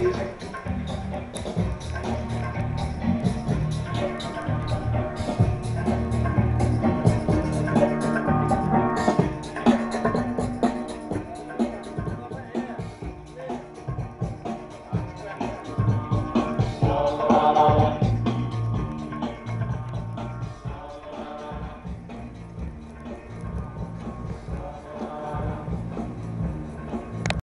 music.